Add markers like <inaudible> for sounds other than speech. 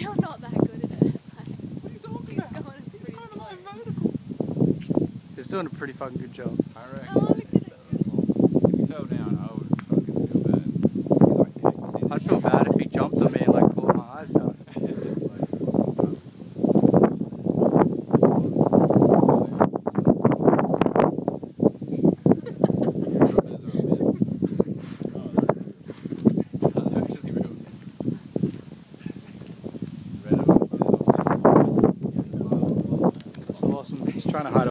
still not that good at it. <laughs> What are you talking He's about? He's kind of like vertical. He's doing a pretty fucking good job. I reckon. Oh, awesome. He's trying to hide